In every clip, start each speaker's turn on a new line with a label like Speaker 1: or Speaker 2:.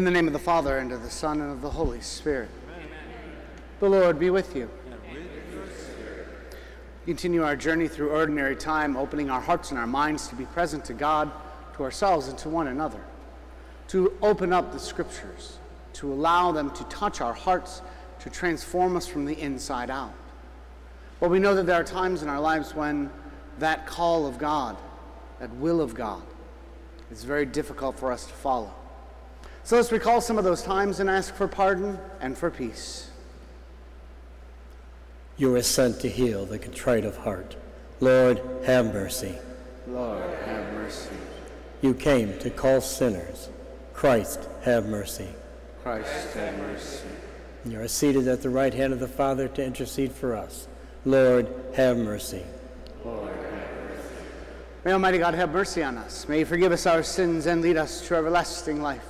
Speaker 1: In the name of the Father, and of the Son, and of the Holy Spirit. The Lord be with you. Continue our journey through ordinary time, opening our hearts and our minds to be present to God, to ourselves, and to one another. To open up the scriptures, to allow them to touch our hearts, to transform us from the inside out. But we know that there are times in our lives when that call of God, that will of God, is very difficult for us to follow. So let's recall some of those times and ask for pardon and for peace.
Speaker 2: You were sent to heal the contrite of heart. Lord, have mercy.
Speaker 1: Lord, have mercy.
Speaker 2: You came to call sinners. Christ, have mercy.
Speaker 1: Christ, have mercy.
Speaker 2: You are seated at the right hand of the Father to intercede for us. Lord, have mercy.
Speaker 1: Lord, have mercy. May Almighty God have mercy on us. May He forgive us our sins and lead us to everlasting life.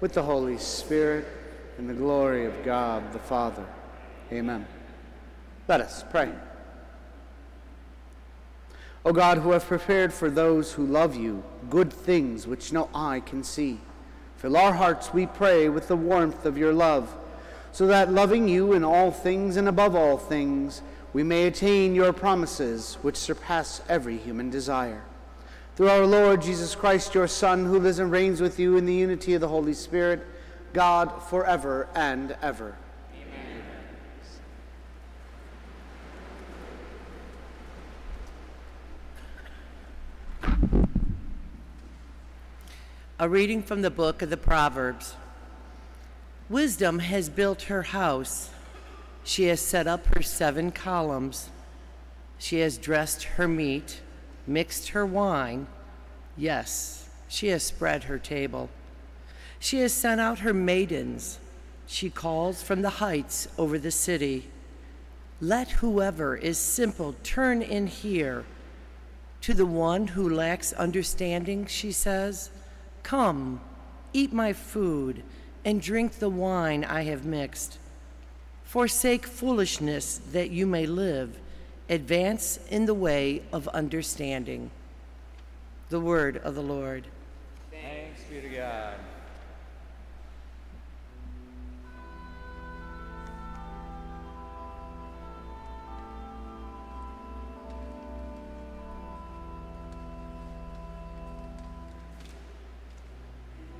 Speaker 1: with the Holy Spirit and the glory of God the Father. Amen. Let us pray. O God, who have prepared for those who love you good things which no eye can see, fill our hearts, we pray, with the warmth of your love, so that loving you in all things and above all things, we may attain your promises which surpass every human desire. Through our Lord Jesus Christ, your Son, who lives and reigns with you in the unity of the Holy Spirit, God forever and ever. Amen.
Speaker 3: A reading from the book of the Proverbs. Wisdom has built her house she has set up her seven columns. She has dressed her meat, mixed her wine. Yes, she has spread her table. She has sent out her maidens. She calls from the heights over the city. Let whoever is simple turn in here. To the one who lacks understanding, she says, Come, eat my food, and drink the wine I have mixed. Forsake foolishness that you may live. Advance in the way of understanding. The word of the Lord.
Speaker 4: Thanks be to God.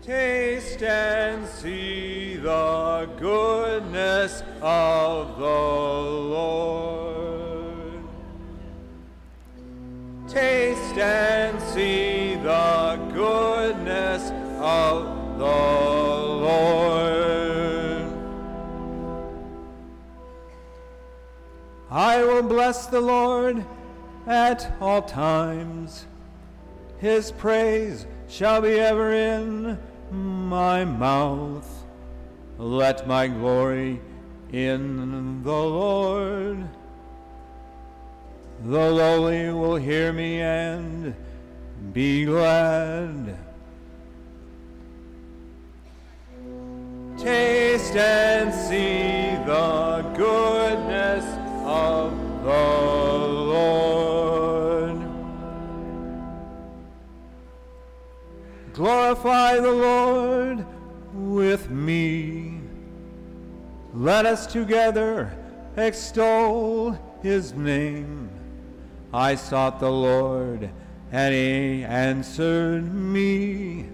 Speaker 4: Taste and see the goodness of the Lord. Taste and see the goodness of the Lord. I will bless the Lord at all times. His praise shall be ever in my mouth. Let my glory in the Lord. The lowly will hear me and be glad. Taste and see the goodness of the Lord. Glorify the Lord with me. Let us together extol his name. I sought the Lord, and he answered me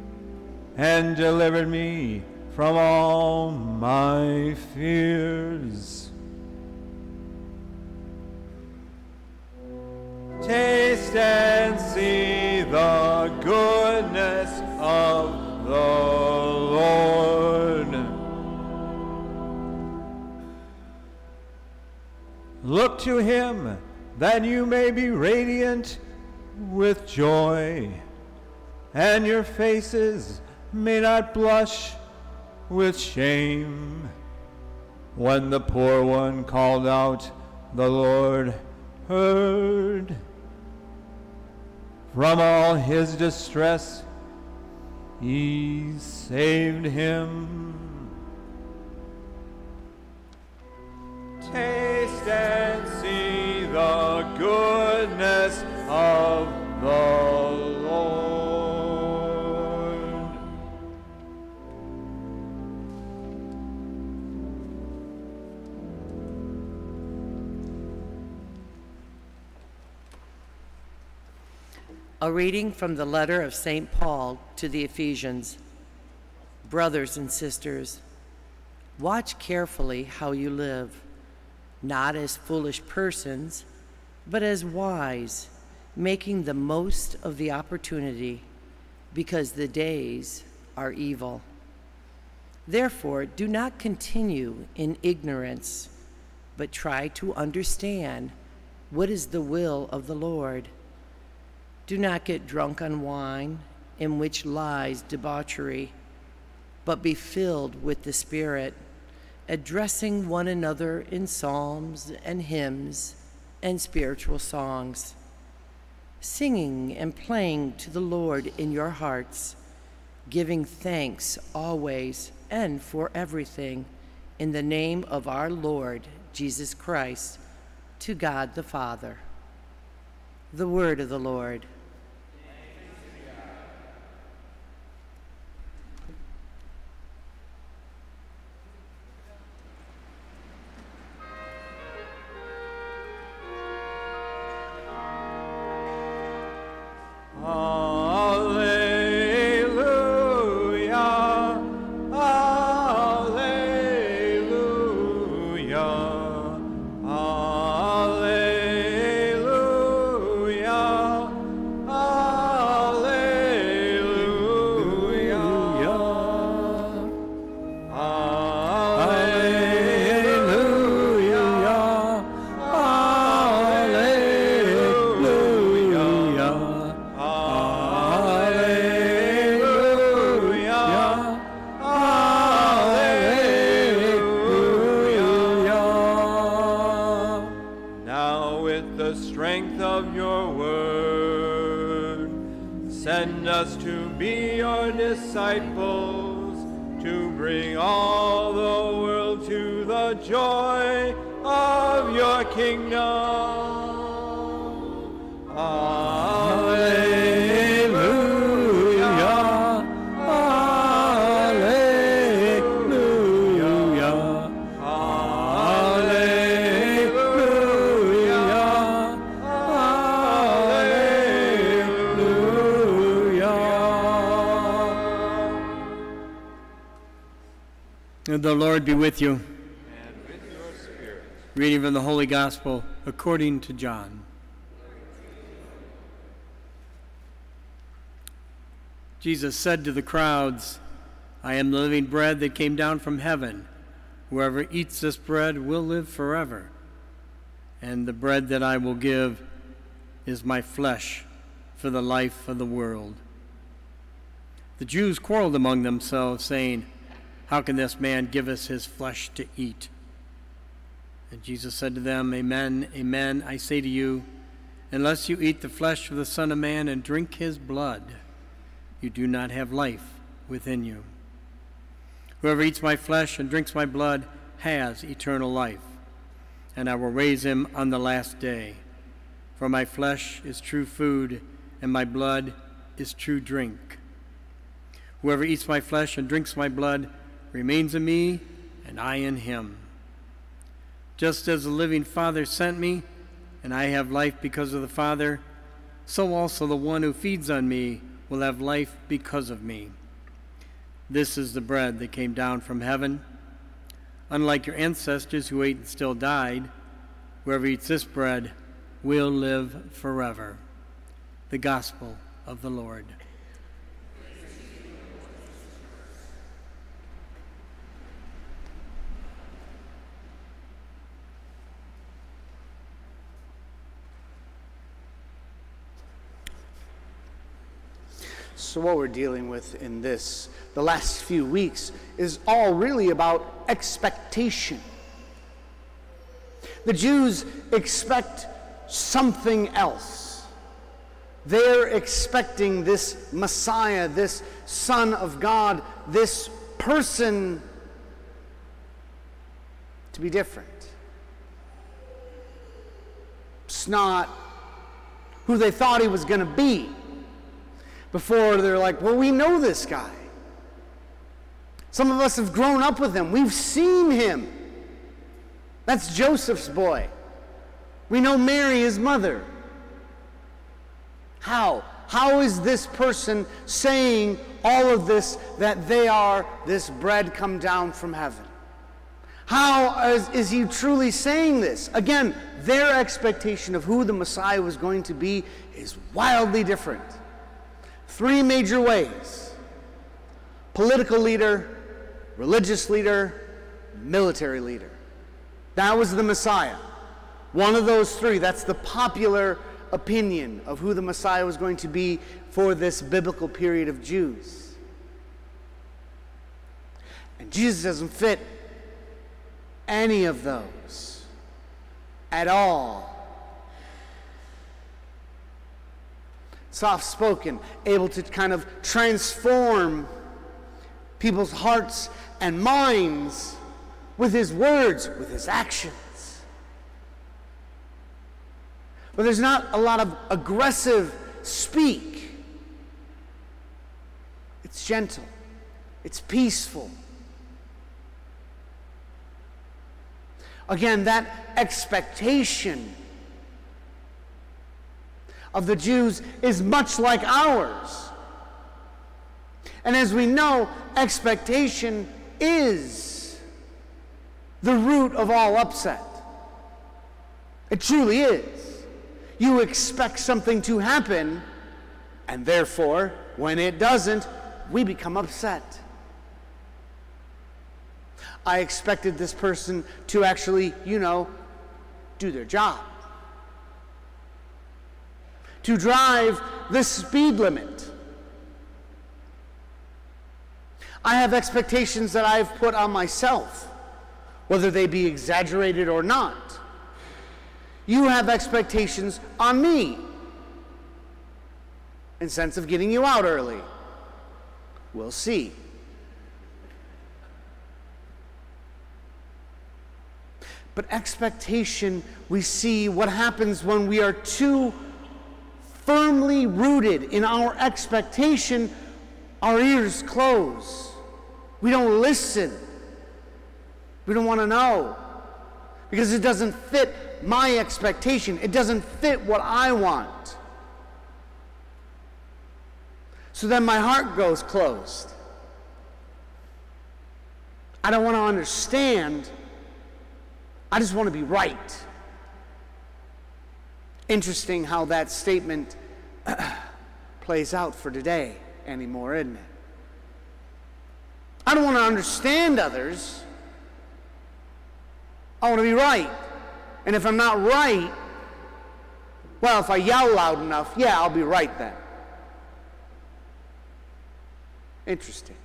Speaker 4: and delivered me from all my fears. Taste and see the goodness of the Lord. Look to him that you may be radiant with joy, and your faces may not blush with shame. When the poor one called out, the Lord heard. From all his distress, he saved him. Taste and see the goodness of the Lord.
Speaker 3: A reading from the letter of St. Paul to the Ephesians. Brothers and sisters, watch carefully how you live, not as foolish persons, but as wise, making the most of the opportunity, because the days are evil. Therefore, do not continue in ignorance, but try to understand what is the will of the Lord. Do not get drunk on wine, in which lies debauchery, but be filled with the Spirit, addressing one another in psalms and hymns and spiritual songs, singing and playing to the Lord in your hearts, giving thanks always and for everything in the name of our Lord Jesus Christ to God the Father. The word of the Lord.
Speaker 2: Lord be with you. Reading from the Holy Gospel according to John. Jesus said to the crowds, I am the living bread that came down from heaven. Whoever eats this bread will live forever. And the bread that I will give is my flesh for the life of the world. The Jews quarreled among themselves, saying, How can this man give us his flesh to eat? And Jesus said to them, Amen, amen, I say to you, unless you eat the flesh of the Son of Man and drink his blood, you do not have life within you. Whoever eats my flesh and drinks my blood has eternal life, and I will raise him on the last day. For my flesh is true food, and my blood is true drink. Whoever eats my flesh and drinks my blood remains in me, and I in him. Just as the living Father sent me, and I have life because of the Father, so also the one who feeds on me will have life because of me. This is the bread that came down from heaven. Unlike your ancestors who ate and still died, whoever eats this bread will live forever. The Gospel of the Lord.
Speaker 1: So, what we're dealing with in this, the last few weeks, is all really about expectation. The Jews expect something else. They're expecting this Messiah, this Son of God, this person to be different. It's not who they thought he was going to be before they're like, well, we know this guy. Some of us have grown up with him, we've seen him. That's Joseph's boy. We know Mary, his mother. How? How is this person saying all of this that they are this bread come down from heaven? How is, is, he truly saying this? Again, their expectation of who the Messiah was going to be is wildly different. Three major ways political leader, religious leader, military leader. That was the Messiah. One of those three. That's the popular opinion of who the Messiah was going to be for this biblical period of Jews. And Jesus doesn't fit any of those at all. Soft spoken, able to kind of transform people's hearts and minds with his words, with his actions. But there's not a lot of aggressive speak. It's gentle, it's peaceful. Again, that expectation of the Jews is much like ours. And as we know, expectation is the root of all upset. It truly is. You expect something to happen, and therefore, when it doesn't, we become upset. I expected this person to actually, you know, do their job to drive the speed limit. I have expectations that I've put on myself, whether they be exaggerated or not. You have expectations on me in sense of getting you out early. We'll see. But expectation, we see what happens when we are too firmly rooted in our expectation, our ears close. We don't listen. We don't want to know because it doesn't fit my expectation, it doesn't fit what I want. So then my heart goes closed. I don't want to understand. I just want to be right. Interesting how that statement plays out for today anymore, isn't it? I don't want to understand others. I want to be right. And if I'm not right, well, if I yell loud enough, yeah, I'll be right then. Interesting.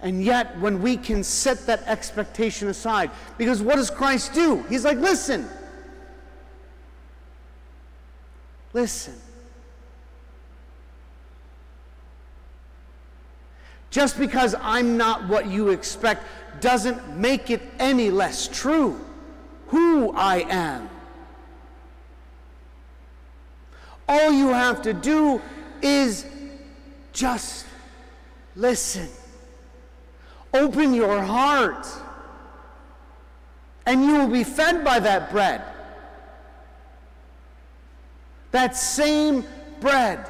Speaker 1: And yet, when we can set that expectation aside, because what does Christ do? He's like, listen, Listen. Just because I'm not what you expect doesn't make it any less true who I am. All you have to do is just listen. Open your heart, and you will be fed by that bread. That same bread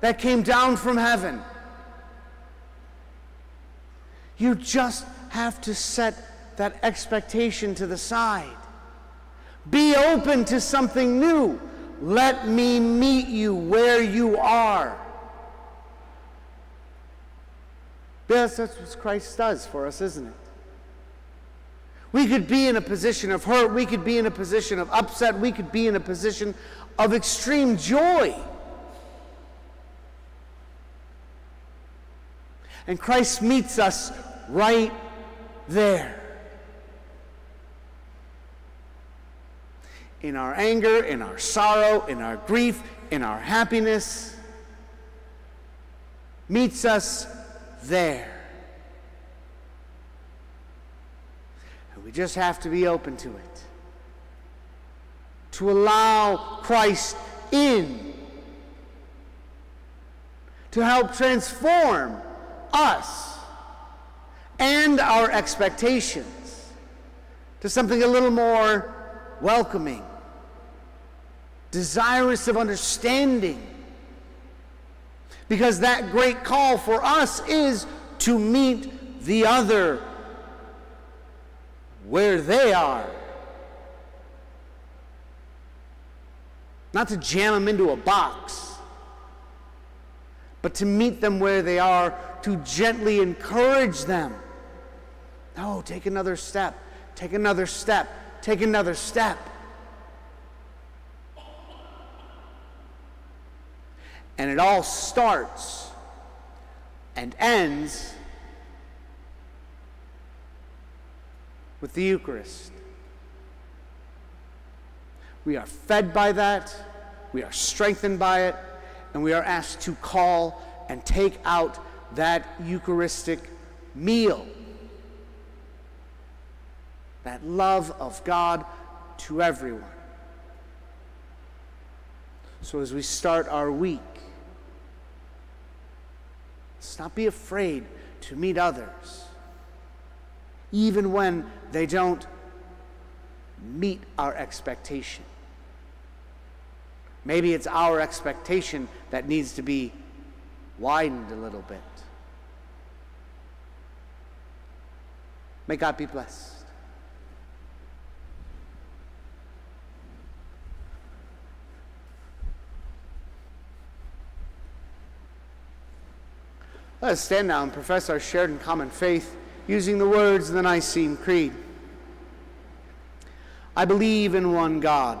Speaker 1: that came down from heaven. You just have to set that expectation to the side. Be open to something new. Let me meet you where you are. Yes, that's what Christ does for us, isn't it? We could be in a position of hurt. We could be in a position of upset. We could be in a position of extreme joy. And Christ meets us right there. In our anger, in our sorrow, in our grief, in our happiness, meets us there. And we just have to be open to it. To allow Christ in. To help transform us and our expectations to something a little more welcoming, desirous of understanding. Because that great call for us is to meet the other where they are. Not to jam them into a box, but to meet them where they are, to gently encourage them. No, take another step, take another step, take another step. And it all starts and ends with the Eucharist. We are fed by that, we are strengthened by it, and we are asked to call and take out that Eucharistic meal. That love of God to everyone. So as we start our week, let's not be afraid to meet others, even when they don't meet our expectation. Maybe it's our expectation that needs to be widened a little bit. May God be blessed. Let us stand now and profess our shared and common faith using the words of the Nicene Creed. I believe in one God,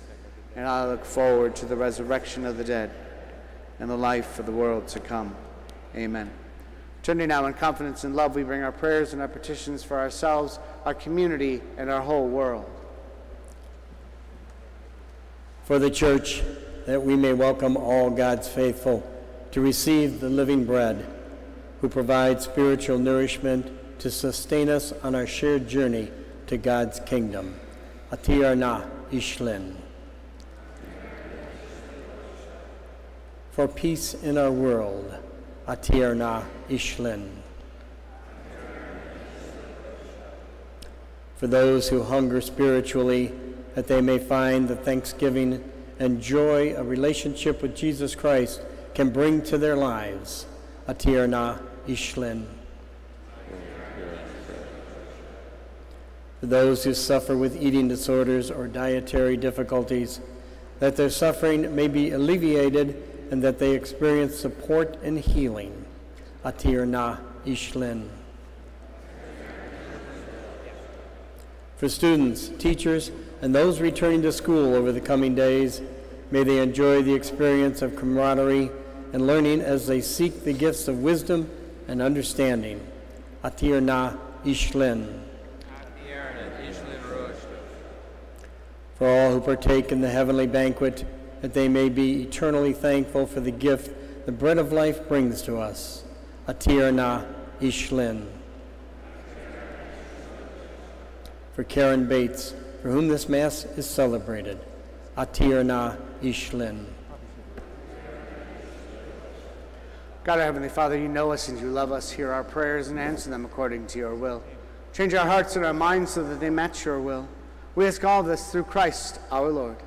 Speaker 1: and I look forward to the resurrection of the dead and the life of the world to come. Amen. Turning now in confidence and love, we bring our prayers and our petitions for ourselves, our community, and our whole world.
Speaker 2: For the church, that we may welcome all God's faithful to receive the living bread who provides spiritual nourishment to sustain us on our shared journey to God's kingdom. Atirna Ishlin. For peace in our world. Atirna Ishlin. For those who hunger spiritually, that they may find the thanksgiving and joy a relationship with Jesus Christ can bring to their lives. Atirna Ishlin. For those who suffer with eating disorders or dietary difficulties, that their suffering may be alleviated and that they experience support and healing. Atirna Ishlin. For students, teachers, and those returning to school over the coming days, may they enjoy the experience of camaraderie and learning as they seek the gifts of wisdom and understanding. Atirna Ishlin. For all who partake in the heavenly banquet, that they may be eternally thankful for the gift the bread of life brings to us. Atirna Ishlin. For Karen Bates, for whom this Mass is celebrated. Atirna Ishlin.
Speaker 1: God, our Heavenly Father, you know us and you love us. Hear our prayers and answer them according to your will. Change our hearts and our minds so that they match your will. We ask all this through Christ our Lord.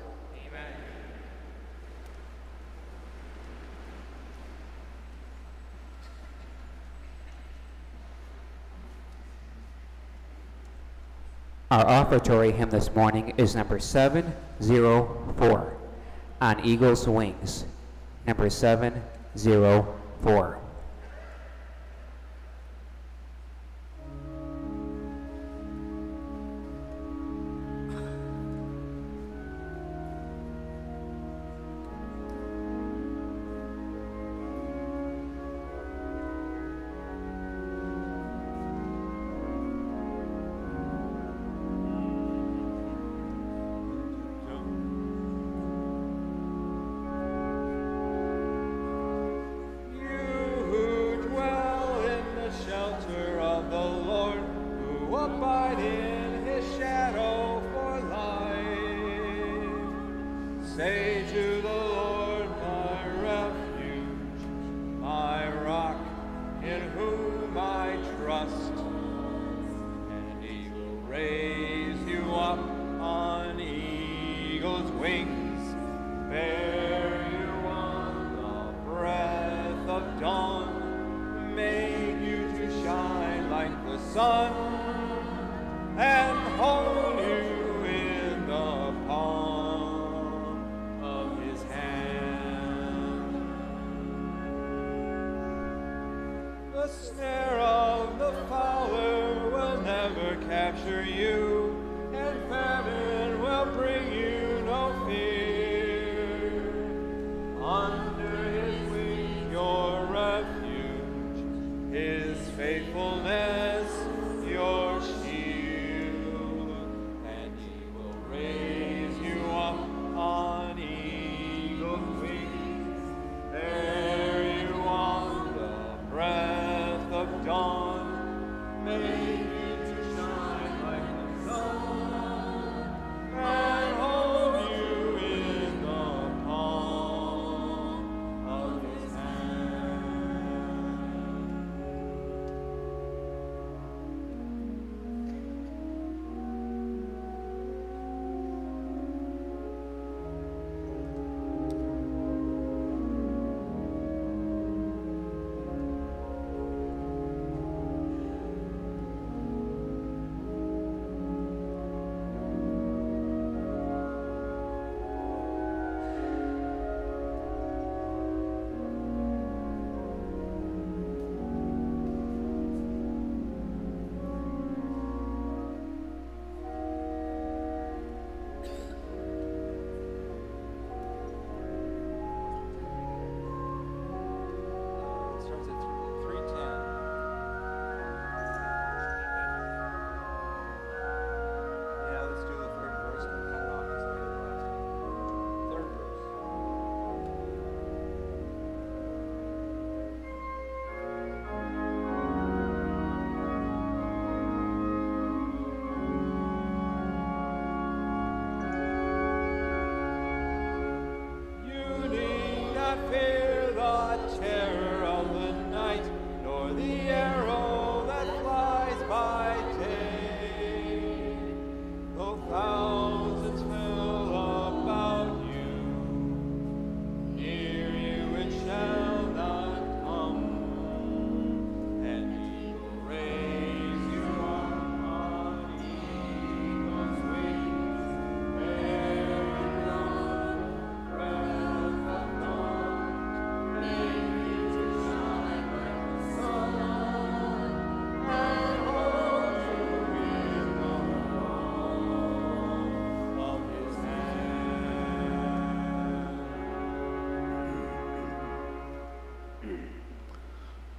Speaker 4: Our offertory hymn this morning is number 704, On Eagle's Wings. Number 704.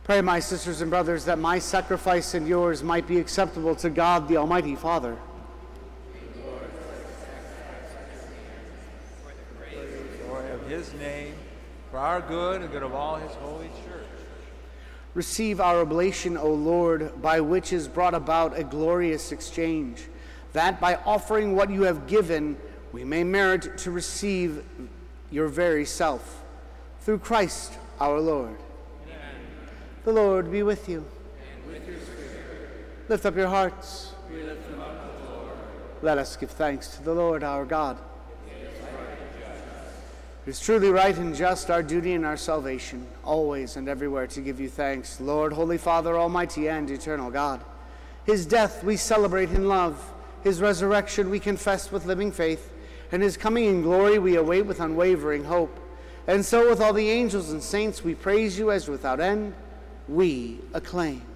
Speaker 1: Pray, my sisters and brothers, that my sacrifice and yours might be acceptable to God the Almighty Father.
Speaker 4: Glory of his name, for our good and good of all his holy church.
Speaker 1: Receive our oblation, O Lord, by which is brought about a glorious exchange, that by offering what you have given, we may merit to receive your very self. Through Christ our Lord. The Lord be with you. With. Lift up your hearts. Up. Let us give thanks to the Lord our God. It is truly right and just, our duty and our salvation, always and everywhere to give you thanks, Lord, Holy Father, Almighty and eternal God. His death we celebrate in love, his resurrection we confess with living faith, and his coming in glory we await with unwavering hope. And so, with all the angels and saints, we praise you as without end we acclaim.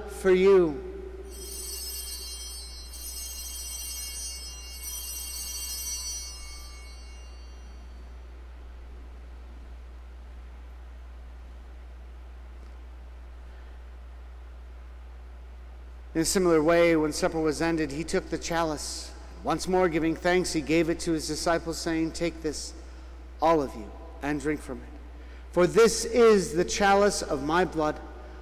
Speaker 1: for you. In a similar way, when supper was ended, he took the chalice. Once more, giving thanks, he gave it to his disciples, saying, Take this, all of you, and drink from it. For this is the chalice of my blood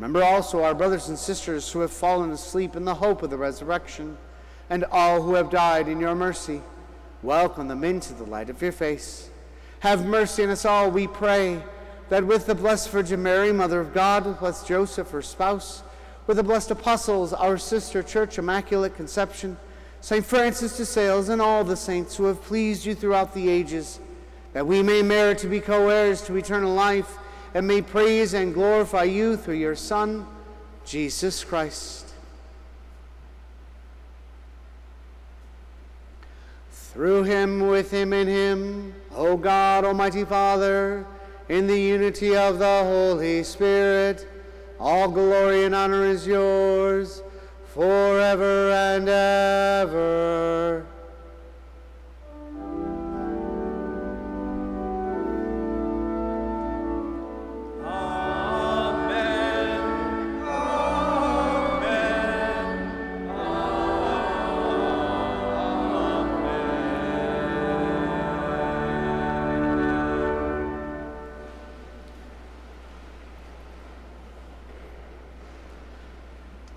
Speaker 1: Remember also our brothers and sisters who have fallen asleep in the hope of the resurrection, and all who have died in your mercy. Welcome them into the light of your face. Have mercy on us all, we pray, that with the blessed Virgin Mary, Mother of God, with blessed Joseph, her spouse, with the blessed apostles, our sister church, Immaculate Conception, St. Francis de Sales, and all the saints who have pleased you throughout the ages, that we may merit to be co heirs to eternal life and may praise and glorify you through your Son, Jesus Christ. Through him, with him, in him, O God, Almighty Father, in the unity of the Holy Spirit, all glory and honor is yours forever and ever.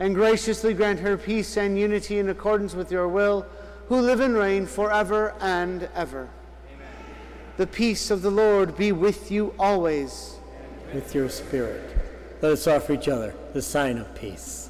Speaker 1: and graciously grant her peace and unity in accordance with your will, who live and reign forever and ever. Amen. The peace of the Lord be with you always.
Speaker 4: With your spirit, let us offer each other the sign of peace.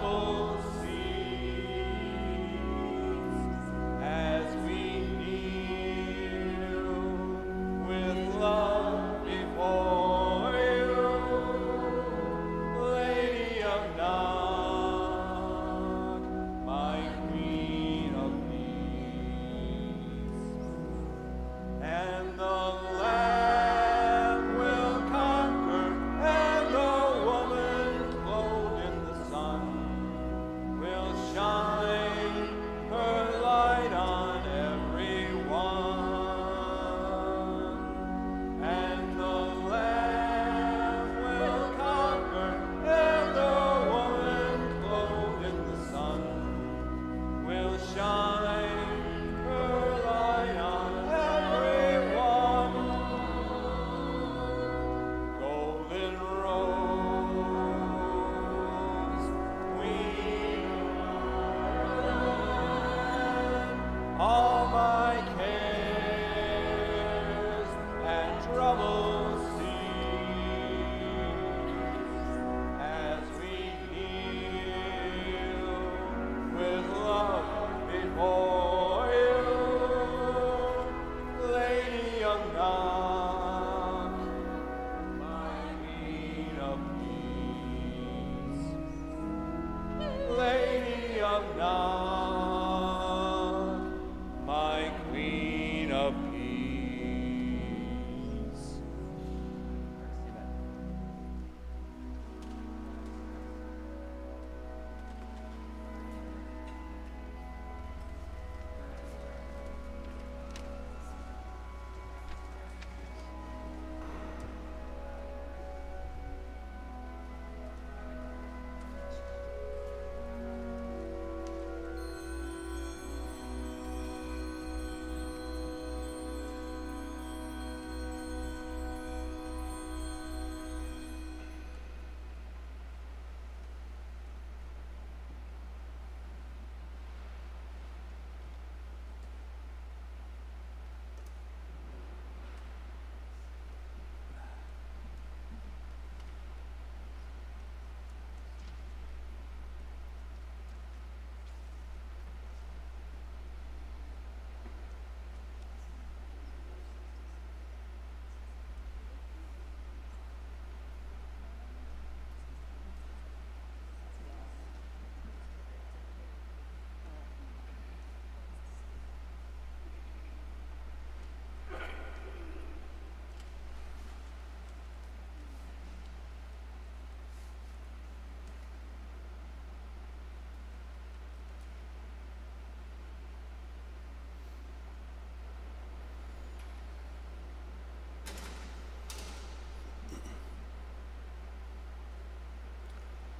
Speaker 1: And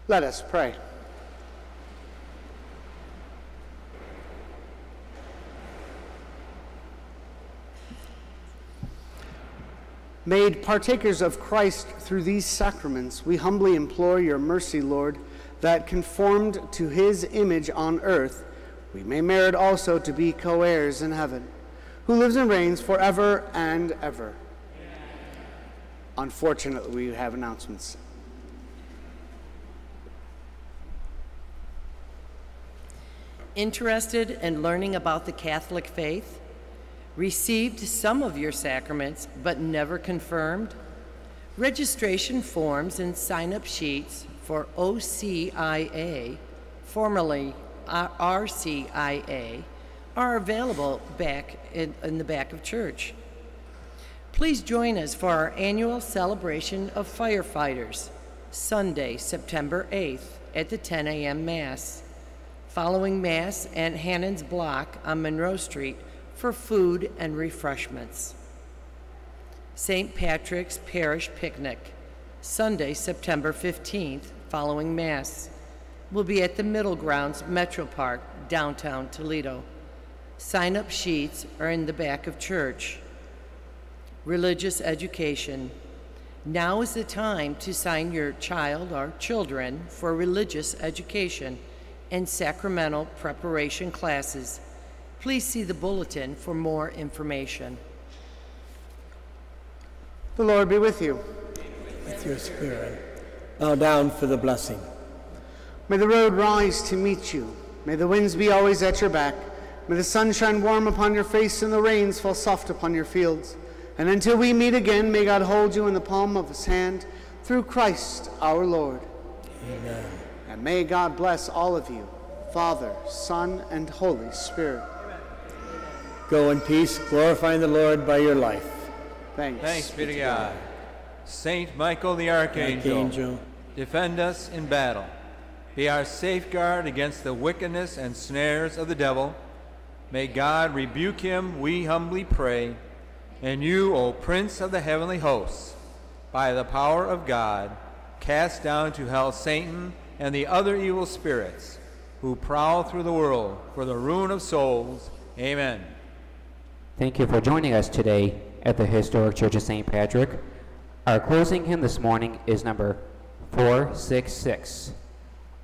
Speaker 1: Let us pray. Made partakers of Christ through these sacraments, we humbly implore your mercy, Lord, that conformed to his image on earth, we may merit also to be co heirs in heaven, who lives and reigns forever and ever. Unfortunately, we have announcements.
Speaker 3: Interested in learning about the Catholic faith? Received some of your sacraments but never confirmed? Registration forms and sign up sheets for OCIA, formerly RCIA, are available back in, in the back of church. Please join us for our annual celebration of firefighters, Sunday, September 8th at the 10 a.m. Mass. Following Mass at Hannon's Block on Monroe Street for food and refreshments. St. Patrick's Parish Picnic, Sunday, September 15th, following Mass, will be at the Middle Grounds Metro Park, downtown Toledo. Sign up sheets are in the back of church. Religious education. Now is the time to sign your child or children for religious education and sacramental preparation classes. Please see the bulletin for more information.
Speaker 1: The Lord be with you.
Speaker 2: With your spirit. Bow down for the blessing.
Speaker 1: May the road rise to meet you. May the winds be always at your back. May the sun shine warm upon your face and the rains fall soft upon your fields. And until we meet again, may God hold you in the palm of his hand through Christ our Lord.
Speaker 2: Amen.
Speaker 1: And may God bless all of you, Father, Son, and Holy Spirit.
Speaker 2: Go in peace, glorifying the Lord by your life.
Speaker 1: Thanks.
Speaker 4: Thanks be to God. Saint Michael the Archangel,
Speaker 2: Archangel,
Speaker 4: defend us in battle. Be our safeguard against the wickedness and snares of the devil. May God rebuke him, we humbly pray. And you, O Prince of the heavenly hosts, by the power of God, cast down to hell Satan and the other evil spirits who prowl through the world for the ruin of souls. Amen.
Speaker 5: Thank you for joining us today at the Historic Church of St. Patrick. Our closing hymn this morning is number 466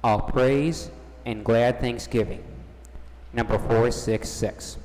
Speaker 5: All Praise and Glad Thanksgiving. Number 466.